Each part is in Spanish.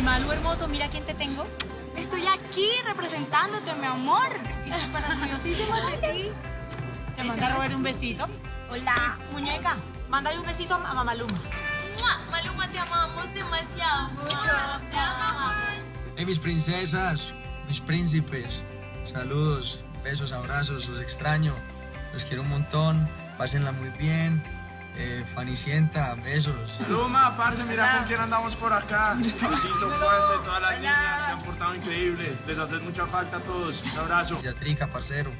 Mi Malu hermoso, mira quién te tengo. Estoy aquí representándote, mi amor. Y súper orgullosísima de ti. Te manda Robert un besito. Hola, muñeca. Mándale un besito a Mamaluma. Maluma, te amamos demasiado. Mucho. Te amamos. Hey, mis princesas, mis príncipes. Saludos, besos, abrazos, los extraño. Los quiero un montón. Pásenla muy bien. Eh, Fanicienta, besos. Luma, parce, mira con quién andamos por acá. Luisito, Juanse, todas las niñas se han portado increíble. Les haces mucha falta a todos. Un abrazo. Yatrica, parcero.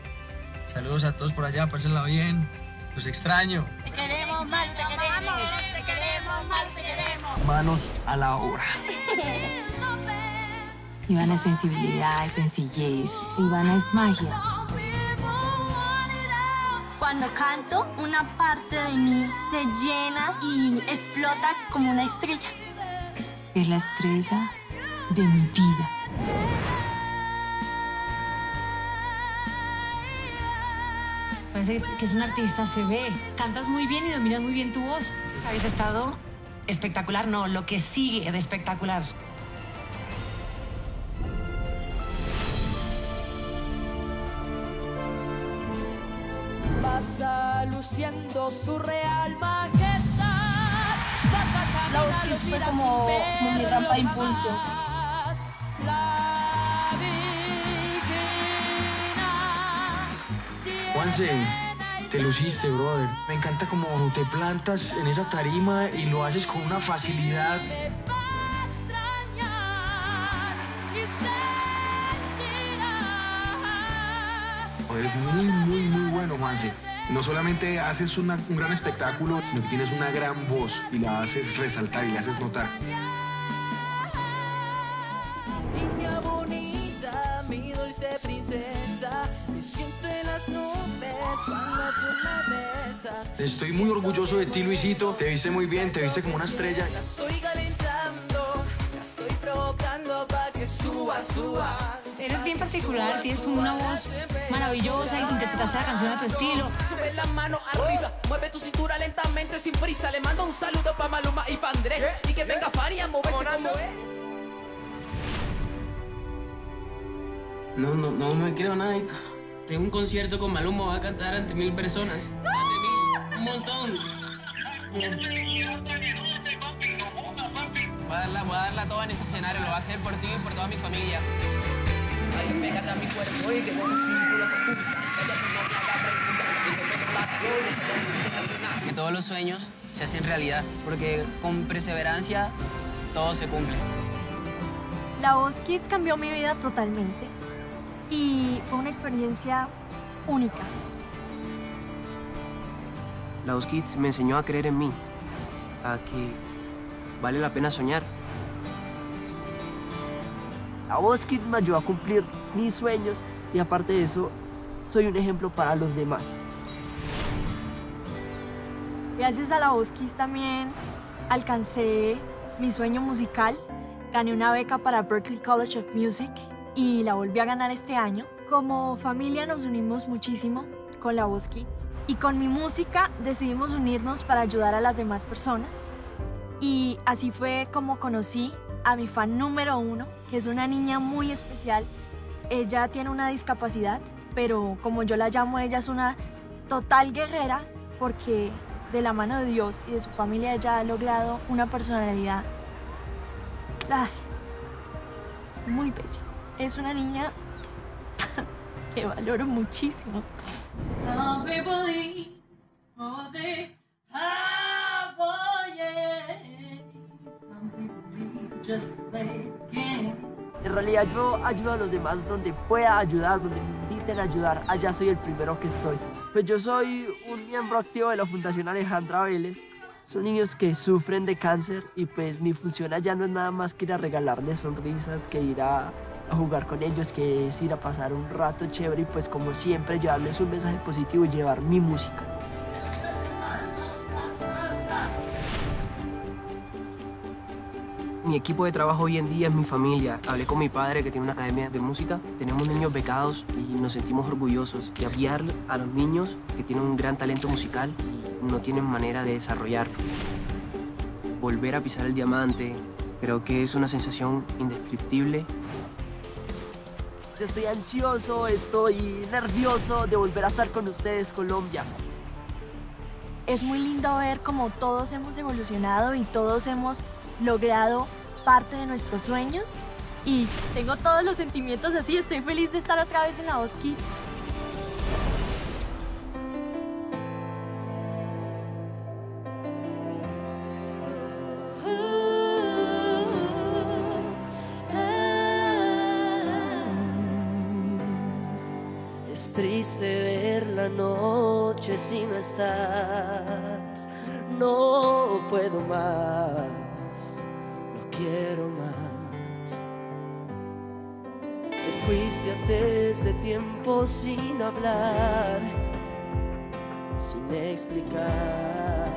Saludos a todos por allá, pásenla bien. Los extraño. Te queremos, Malu, te queremos. Te queremos, Malu, te queremos. Manos a la obra. Ivana es sensibilidad, es sencillez. Ivana es magia. Cuando canto, una parte de mí se llena y explota como una estrella. Es la estrella de mi vida. Parece que es un artista, se ve. Cantas muy bien y dominas muy bien tu voz. Habéis estado espectacular, no, lo que sigue de espectacular. Pasa luciendo su real majestad. Voz Kids fue como- como mi rampa de impulso. Juanse, te luciste, brother. Me encanta como te plantas en esa tarima y lo haces con una facilidad. Eres muy, muy, muy bueno, Juanse. No solamente haces una- un gran espectáculo, sino que tienes una gran voz y la haces resaltar y la haces notar. Niña bonita, mi dulce princesa, me siento en las nubes cuando tú me besas. Estoy muy orgulloso de ti, Luisito. Te viste muy bien, te viste como una estrella. Eres bien particular, tienes una voz maravillosa y interpretaste la canción a tu estilo. Sube la mano arriba, mueve tu cintura lentamente sin prisa. Le mando un saludo pa' Maluma y pa' Andrés. Y que venga Fari a moverse como es. No, no, no me creo nada. Tengo un concierto con Maluma, voy a cantar ante mil personas. Ante mil, un montón. Voy a, darla, voy a darla toda en ese escenario, lo voy a hacer por ti y por toda mi familia. Ay, pégate a mi cuerpo y que con se pulsa. Ella es una práctica, la acción. Que todos los sueños se hacen realidad, porque con perseverancia todo se cumple. La Voz Kids cambió mi vida totalmente y fue una experiencia única. La Voz Kids me enseñó a creer en mí, a que vale la pena soñar. La Voz Kids me ayudó a cumplir mis sueños y aparte de eso, soy un ejemplo para los demás. Gracias a la Voz Kids también alcancé mi sueño musical. Gané una beca para Berklee College of Music y la volví a ganar este año. Como familia nos unimos muchísimo con la Voz Kids y con mi música decidimos unirnos para ayudar a las demás personas. Y así fue como conocí a mi fan número uno, que es una niña muy especial. Ella tiene una discapacidad, pero como yo la llamo, ella es una total guerrera porque de la mano de Dios y de su familia ella ha logrado una personalidad ay, muy bella. Es una niña que valoro muchísimo. They En realidad yo ayudo a los demás donde pueda ayudar, donde me inviten a ayudar. Allá soy el primero que estoy. Pues yo soy un miembro activo de la Fundación Alejandra Vélez. Son niños que sufren de cáncer y pues mi función allá no es nada más que ir a regalarles sonrisas, que ir a, jugar con ellos, que es ir a pasar un rato chévere y pues como siempre llevarles un mensaje positivo y llevar mi música. Mi equipo de trabajo hoy en día es mi familia. Hablé con mi padre que tiene una academia de música. Tenemos niños becados y nos sentimos orgullosos de apoyar a los niños que tienen un gran talento musical y no tienen manera de desarrollarlo. Volver a pisar el diamante, Creo que es una sensación indescriptible. Estoy ansioso, estoy nervioso de volver a estar con ustedes, Colombia. Es muy lindo ver cómo todos hemos evolucionado y todos hemos logrado parte de nuestros sueños. Y tengo todos los sentimientos así, estoy feliz de estar otra vez en La Voz Kids. Es triste ver la noche si no estás. No puedo más, quiero más. Te fuiste antes de tiempo sin hablar, sin explicar.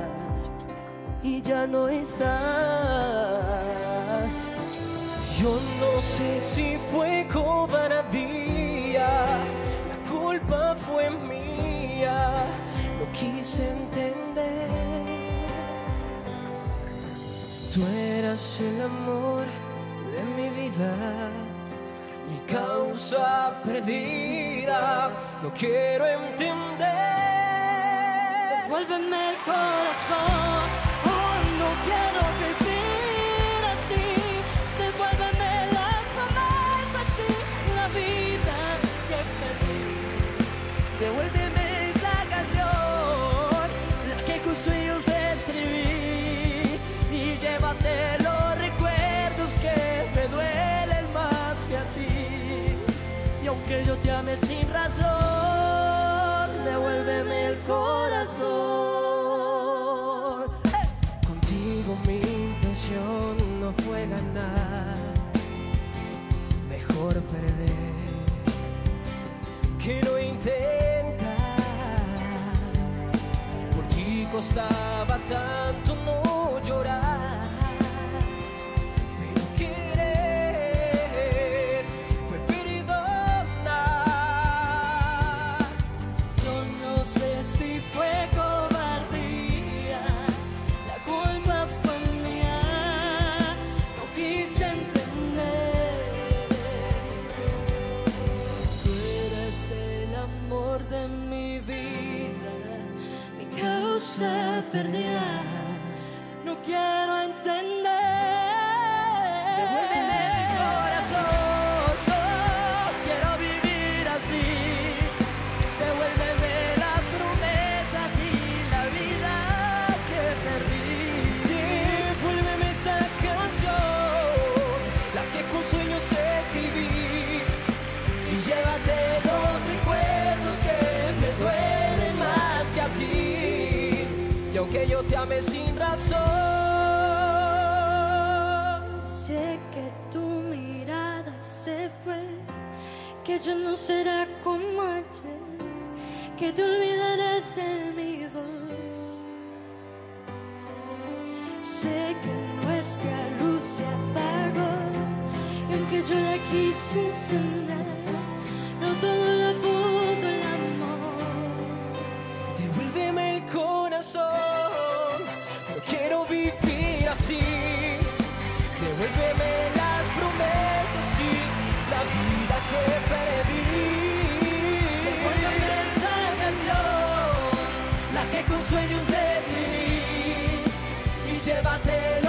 Y ya no estás. Yo no sé si fue cobardía, la culpa fue mía, no quise entender. Tú eras el amor de mi vida, mi causa perdida, no quiero entender. Devuélveme el corazón, Aunque yo te ame sin razón, devuélveme el corazón. Contigo mi intención no fue ganar, mejor perder que no intentar. Por ti costaba tanto no llorar, No quiero entender. Mi corazón, no quiero vivir así. Devuélveme las promesas y la vida que perdí. Devuélveme esa canción, la que con sueños escribí. Yo te ame sin razón, Sé que tu mirada se fue, que ya no será como ayer, que te olvidarás de mi voz. Sé que nuestra luz se apagó, y aunque yo la quise encender, devuélveme las promesas, sí, la vida que perdí. Devuélveme esa canción, la que con sueños escribí, y llévatela.